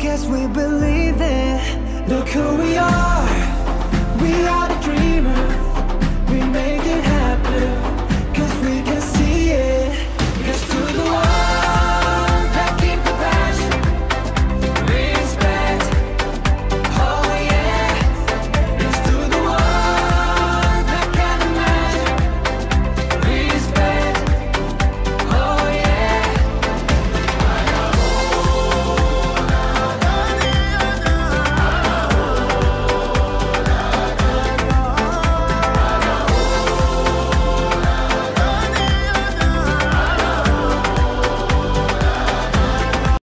guess we believe it. Look who we are.